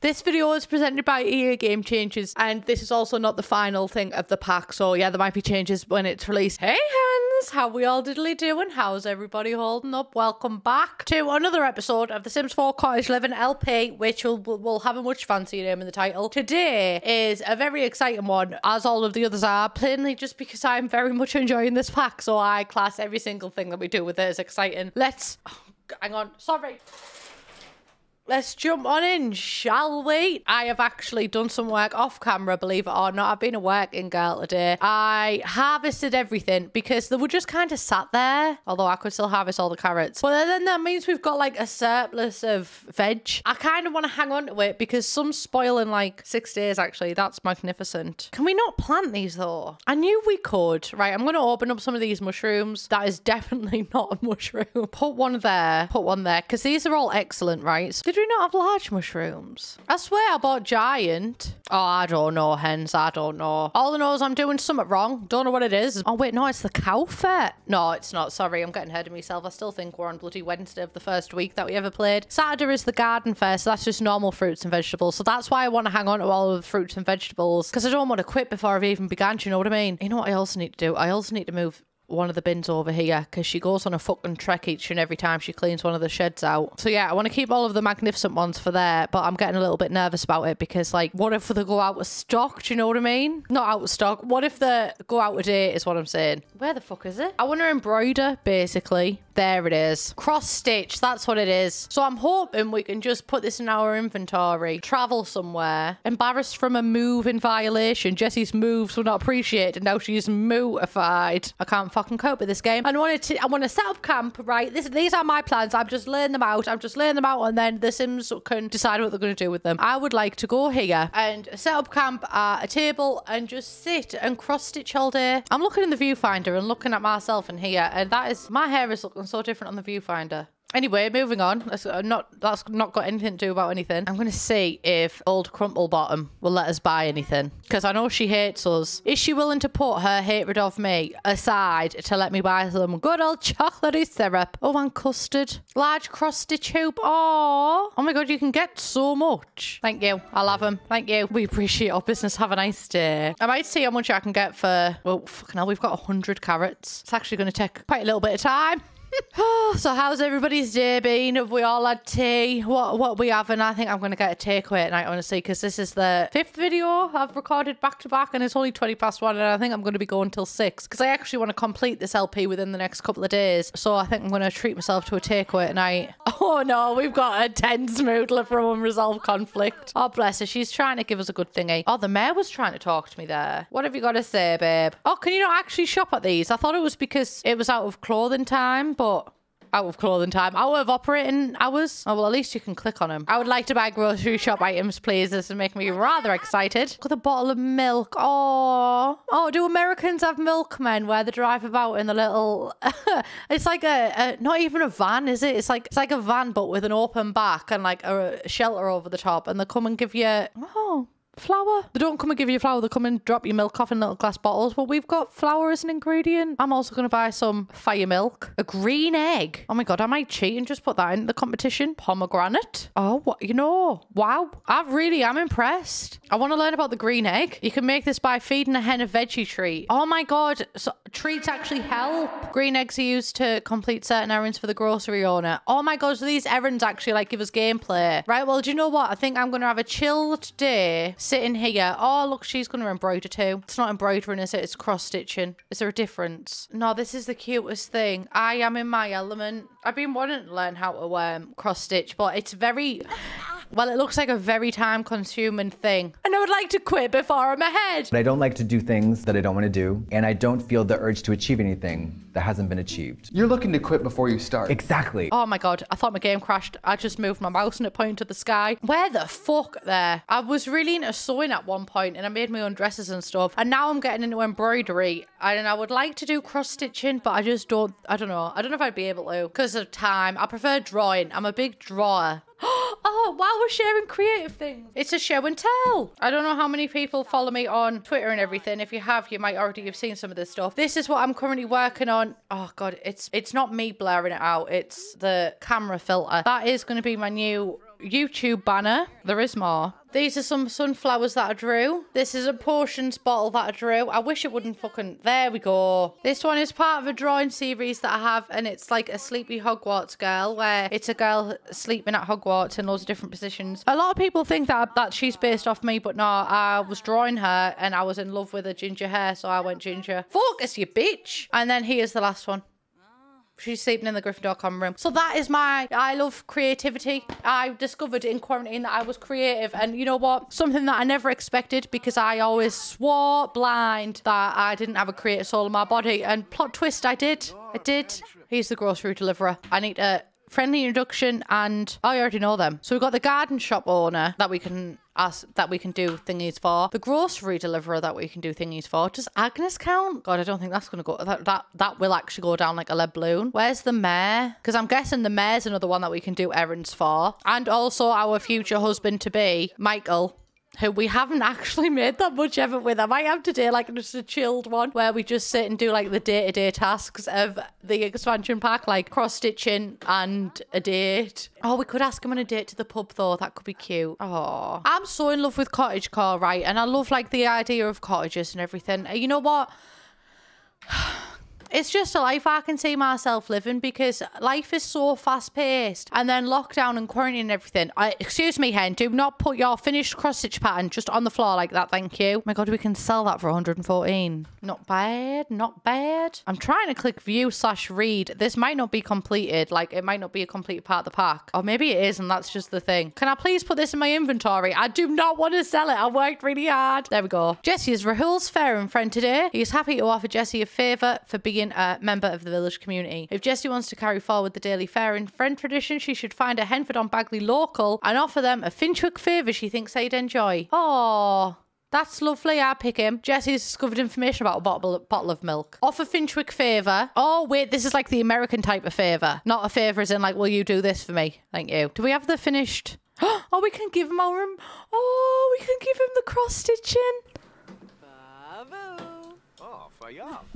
This video is presented by EA Game Changers, and this is also not the final thing of the pack. So yeah, there might be changes when it's released. Hey hands, how we all diddly doing? How's everybody holding up? Welcome back to another episode of The Sims 4 Cottage Living LP, which will will, have a much fancier name in the title. Today is a very exciting one, as all of the others are, plainly just because I'm very much enjoying this pack. So I class every single thing that we do with it as exciting. Let's oh, hang on, sorry. Let's jump on in, shall we? I have actually done some work off camera, believe it or not. I've been a working girl today. I harvested everything because they were just kind of sat there, although I could still harvest all the carrots. But then that means we've got like a surplus of veg. I kind of want to hang on to it because some spoil in like six days, actually. That's magnificent. Can we not plant these though? I knew we could. Right, I'm going to open up some of these mushrooms. That is definitely not a mushroom. Put one there, put one there, because these are all excellent, right? So we not have large mushrooms? I swear I bought giant. Oh, I don't know, hens. I don't know. All I know is I'm doing something wrong. Don't know what it is. Oh, wait, no, it's the cow fat. No, it's not. Sorry, I'm getting ahead of myself. I still think we're on bloody Wednesday of the first week that we ever played. Saturday is the garden fair, so that's just normal fruits and vegetables. So that's why I want to hang on to all of the fruits and vegetables because I don't want to quit before I've even begun. Do you know what I mean? You know what I also need to do? I also need to move one of the bins over here because she goes on a fucking trek each and every time she cleans one of the sheds out. So yeah, I want to keep all of the magnificent ones for there, but I'm getting a little bit nervous about it because like, what if they go out of stock? Do you know what I mean? Not out of stock. What if they go out of date is what I'm saying. Where the fuck is it? I want to embroider basically. There it is. Cross stitch, that's what it is. So I'm hoping we can just put this in our inventory, travel somewhere, embarrassed from a move in violation. Jesse's moves were not appreciated. Now she's mortified. I can't fucking cope with this game. I wanted to I want to set up camp, right? This, these are my plans. I'm just laying them out. I'm just laying them out and then the Sims can decide what they're going to do with them. I would like to go here and set up camp at a table and just sit and cross stitch all day. I'm looking in the viewfinder and looking at myself in here and that is my hair is looking so different on the viewfinder. Anyway, moving on. That's uh, not that's not got anything to do about anything. I'm going to see if old Crumplebottom will let us buy anything because I know she hates us. Is she willing to put her hatred of me aside to let me buy some good old chocolatey syrup? Oh, and custard, large stitch hoop. Oh, oh my god, you can get so much. Thank you. I love them. Thank you. We appreciate our business. Have a nice day. I might see how much I can get for. Well, fucking hell, we've got hundred carrots. It's actually going to take quite a little bit of time. so how's everybody's day been? Have we all had tea? What what we have? And I think I'm going to get a takeaway tonight, honestly, because this is the fifth video I've recorded back to back, and it's only 20 past one, and I think I'm going to be going till six because I actually want to complete this LP within the next couple of days. So I think I'm going to treat myself to a takeaway tonight. Oh no, we've got a tense moodlet from unresolved conflict. Oh bless her, she's trying to give us a good thingy. Oh, the mayor was trying to talk to me there. What have you got to say, babe? Oh, can you not actually shop at these? I thought it was because it was out of clothing time, but out of clothing time, out of operating hours. Oh, well, at least you can click on them. I would like to buy grocery shop items, please. This would make me rather excited. Look at the bottle of milk. Oh, oh, do Americans have milkmen where they drive about in the little, it's like a, a, not even a van, is it? It's like, it's like a van, but with an open back and like a shelter over the top. And they come and give you, oh, flour. They don't come and give you flour. They come and drop your milk off in little glass bottles. But we've got flour as an ingredient. I'm also going to buy some fire milk. A green egg. Oh my God, I might cheat and just put that in the competition. Pomegranate. Oh, what? You know, wow. I really am impressed. I want to learn about the green egg. You can make this by feeding a hen a veggie treat. Oh my God. So treats actually help. Green eggs are used to complete certain errands for the grocery owner. Oh my God. So these errands actually like give us gameplay. Right. Well, do you know what? I think I'm going to have a chilled day sitting here. Oh, look, she's going to embroider too. It's not embroidering, is it? It's cross stitching. Is there a difference? No, this is the cutest thing. I am in my element. I've been wanting to learn how to um, cross stitch, but it's very. Well, it looks like a very time consuming thing. And I would like to quit before I'm ahead. But I don't like to do things that I don't want to do, and I don't feel the urge to achieve anything that hasn't been achieved. You're looking to quit before you start. Exactly. Oh my god, I thought my game crashed. I just moved my mouse and it pointed to the sky. Where the fuck there? I was really into sewing at one point and I made my own dresses and stuff. And now I'm getting into embroidery. And I would like to do cross stitching, but I just don't, I don't know. I don't know if I'd be able to because of time. I prefer drawing. I'm a big drawer. oh, wow, we're sharing creative things. It's a show and tell. I don't know how many people follow me on Twitter and everything. If you have, you might already have seen some of this stuff. This is what I'm currently working on. Oh god, it's it's not me blurring it out. It's the camera filter. That is going to be my new YouTube banner. There is more. These are some sunflowers that I drew. This is a potions bottle that I drew. I wish it wouldn't fucking... There we go. This one is part of a drawing series that I have, and it's like a sleepy Hogwarts girl, where it's a girl sleeping at Hogwarts in loads of different positions. A lot of people think that, that she's based off me, but no, I was drawing her, and I was in love with her ginger hair, so I went ginger. Focus, you bitch! And then here's the last one. She's sleeping in the Gryffindor room. So that is my, I love creativity. I discovered in quarantine that I was creative. And you know what? Something that I never expected because I always swore blind that I didn't have a creative soul in my body. And plot twist, I did. I did. He's the grocery deliverer. I need a friendly introduction and I already know them. So we've got the garden shop owner that we can ask that we can do thingies for. The grocery deliverer that we can do thingies for. Does Agnes count? God, I don't think that's gonna go. That that, that will actually go down like a lead balloon. Where's the mayor? Because I'm guessing the mayor's another one that we can do errands for. And also our future husband to be, Michael who we haven't actually made that much effort with. I might have to do like just a chilled one where we just sit and do like the day to day tasks of the expansion pack, like cross stitching and a date. Oh, we could ask him on a date to the pub though. That could be cute. Oh, I'm so in love with cottage core, right? And I love like the idea of cottages and everything. You know what? it's just a life I can see myself living because life is so fast paced. And then lockdown and quarantine and everything. I, excuse me, hen, do not put your finished cross stitch pattern just on the floor like that. Thank you. Oh my God, we can sell that for 114. Not bad, not bad. I'm trying to click view slash read. This might not be completed. Like it might not be a completed part of the pack. Or maybe it is and that's just the thing. Can I please put this in my inventory? I do not want to sell it. I worked really hard. There we go. Jesse is Rahul's fair and friend today. He is happy to offer Jesse a favour for being a member of the village community. If Jesse wants to carry forward the daily fair and friend tradition, she should find a Henford on Bagley local and offer them a Finchwick favour she thinks they'd enjoy. Oh. That's lovely. I pick him. Jesse's discovered information about a bottle, bottle of milk. Offer Finchwick favour. Oh, wait, this is like the American type of favour. Not a favour as in like, will you do this for me? Thank you. Do we have the finished? Oh, we can give him our... Um, oh, we can give him the cross stitching.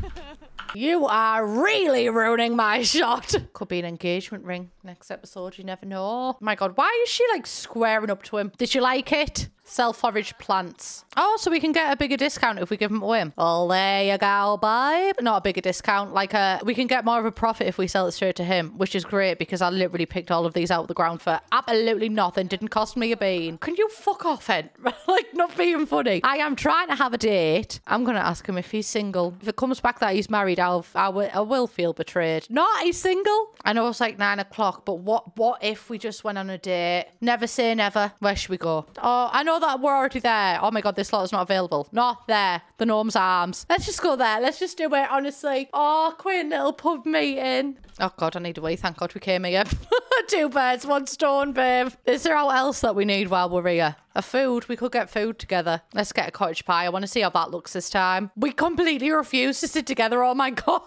You. Are really ruining my shot. Could be an engagement ring next episode. You never know. My God, why is she like squaring up to him? Did you like it? Self-foraged plants. Oh, so we can get a bigger discount if we give them to him. Oh, there you go, babe. Not a bigger discount. Like, a, we can get more of a profit if we sell it straight to him, which is great because I literally picked all of these out of the ground for absolutely nothing. Didn't cost me a bean. Can you fuck off, Ed? like, not being funny. I am trying to have a date. I'm going to ask him if he's single. If it comes back that he's married, I'll, I, will, I will feel betrayed. Not he's single. I know it's like nine o'clock, but what, what if we just went on a date? Never say never. Where should we go? Oh, I know that we're already there. Oh my god, this slot is not available. Not there. The Gnome's Arms. Let's just go there. Let's just do it, honestly. Oh, quaint little pub meeting. Oh god, I need a wee. Thank god we came here. Two birds, one stone, babe. Is there out else that we need while we're here? A food. We could get food together. Let's get a cottage pie. I want to see how that looks this time. We completely refuse to sit together. Oh my god.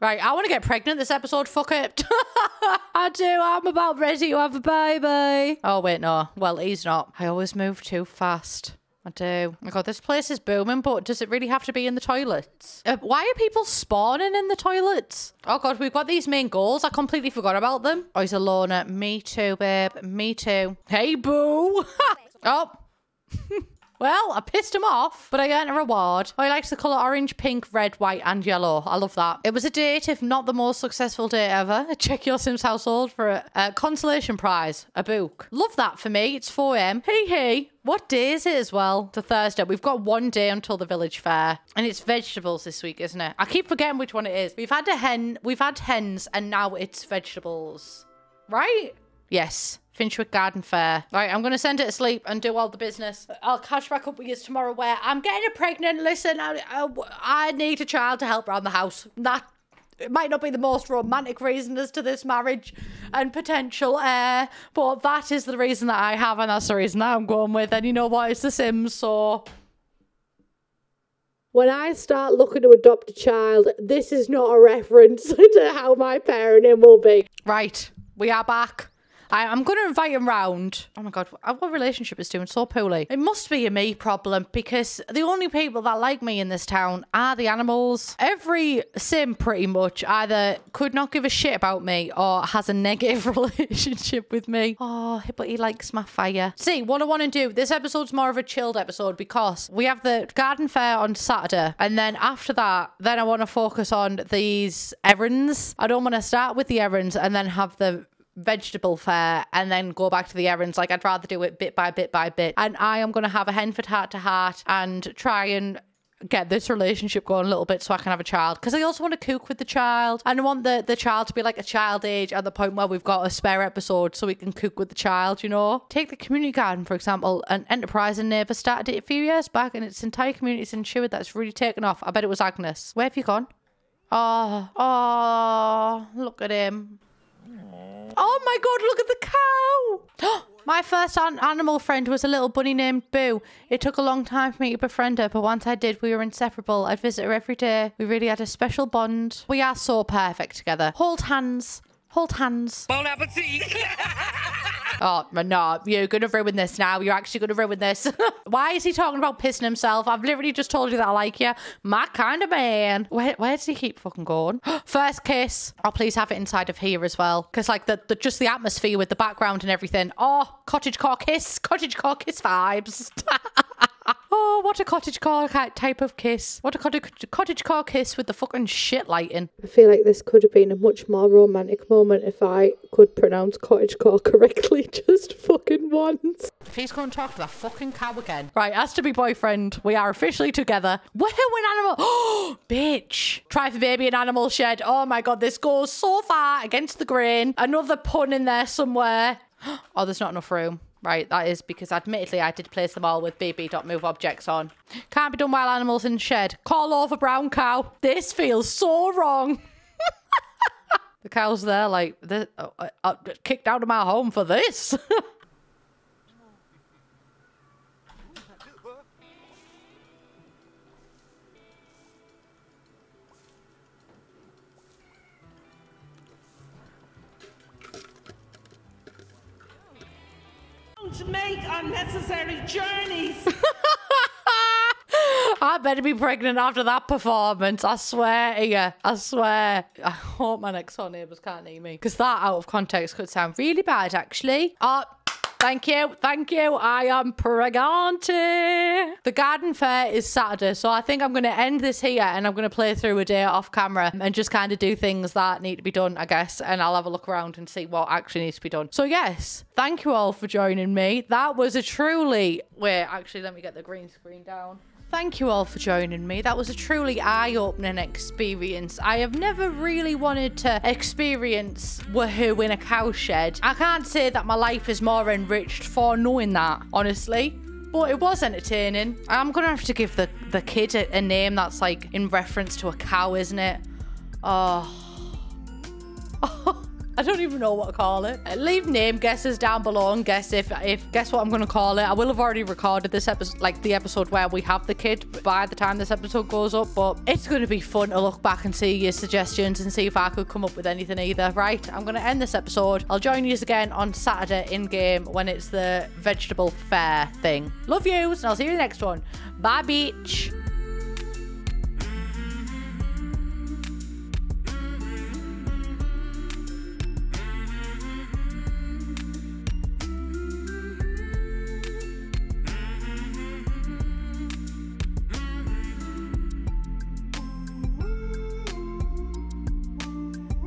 right, I want to get pregnant this episode. Fuck it. I do. I'm about ready to have a baby. Oh wait, no. Well, he's not. I always move too fast. I do. Oh my god, this place is booming, but does it really have to be in the toilets? Uh, why are people spawning in the toilets? Oh god, we've got these main goals. I completely forgot about them. Oh, he's a loner. Me too, babe. Me too. Hey, boo. oh. Well, I pissed him off, but I earned a reward. He likes the colour orange, pink, red, white, and yellow. I love that. It was a date, if not the most successful date ever. Check your Sims household for a, a consolation prize, a book. Love that for me. It's 4am. Hey, hey. What day is it as well? The Thursday. We've got one day until the village fair. And it's vegetables this week, isn't it? I keep forgetting which one it is. We've had a hen, we've had hens, and now it's vegetables. Right? Yes. Finchwick Garden Fair. Right, I'm going to send it to sleep and do all the business. I'll catch back up with you tomorrow where I'm getting pregnant. Listen, I, I, I need a child to help around the house. That it might not be the most romantic reason as to this marriage and potential heir, but that is the reason that I have, and that's the reason that I'm going with. And you know what? It's The Sims, so. When I start looking to adopt a child, this is not a reference to how my parenting will be. Right, we are back. I, I'm going to invite him round. Oh my God, our uh, relationship is doing so poorly. It must be a me problem because the only people that like me in this town are the animals. Every sim, pretty much, either could not give a shit about me or has a negative relationship with me. Oh, but he likes my fire. See, what I want to do, this episode's more of a chilled episode because we have the garden fair on Saturday. And then after that, then I want to focus on these errands. I don't want to start with the errands and then have the vegetable fair and then go back to the errands. Like I'd rather do it bit by bit by bit. And I am going to have a Henford heart to heart and try and get this relationship going a little bit so I can have a child. Because I also want to cook with the child. And I want the the child to be like a child age at the point where we've got a spare episode so we can cook with the child you know? Take the community garden for example. An enterprise enterprising neighbour started it a few years back and its entire community is insured that's really taken off. I bet it was Agnes. Where have you gone? Oh oh look at him Oh my god, look at the cow! my first an- animal friend was a little bunny named Boo. It took a long time for me to befriend her, but once I did, we were inseparable. I'd visit her every day. We really had a special bond. We are so perfect together. Hold hands. Hold hands. Bon appetit! Oh, no, you're going to ruin this now. You're actually going to ruin this. Why is he talking about pissing himself? I've literally just told you that I like you. My kind of man. Where, where does he keep fucking going? First kiss. Oh, please have it inside of here as well. Because, like, the, the just the atmosphere with the background and everything. Oh, cottage core kiss. Cottage core kiss vibes. oh, what a cottage core type of kiss. What a cottage, cottage core kiss with the fucking shit lighting. I feel like this could have been a much more romantic moment if I could pronounce cottagecore correctly just fucking once. If he's going to talk to that fucking cow again. Right, as to be boyfriend, we are officially together. Woohoo, an animal. Oh, bitch. Try for baby an animal shed. Oh my god, this goes so far against the grain. Another pun in there somewhere. Oh, there's not enough room. Right, that is because admittedly I did place them all with bb.move objects on. Can't be done while animals in shed. Call over brown cow. This feels so wrong. the cow's there like, uh, kicked out of my home for this. Don't make unnecessary journeys! I better be pregnant after that performance. I swear to you. I swear. I hope my next door neighbours can't hear me. Because that out of context could sound really bad, actually. Oh, Thank you, thank you. I am pregnant. The garden fair is Saturday, so I think I'm going to end this here and I'm going to play through a day off camera and just kind of do things that need to be done, I guess. And I'll have a look around and see what actually needs to be done. So, yes, thank you all for joining me. That was a truly. Wait, actually, let me get the green screen down. Thank you all for joining me. That was a truly eye opening experience. I have never really wanted to experience Woohoo in a cowshed. I can't say that my life is more enriched for knowing that, honestly. But it was entertaining. I'm gonna have to give the, the kid a, a name that's like in reference to a cow, isn't it? Oh. I don't even know what to call it. Uh, leave name guesses down below and guess if if guess what I'm gonna call it. I will have already recorded this episode, like the episode where we have the kid by the time this episode goes up. But it's gonna be fun to look back and see your suggestions and see if I could come up with anything either. Right, I'm gonna end this episode. I'll join you again on Saturday in game when it's the vegetable fair thing. Love yous, and I'll see you in the next one. Bye, beach.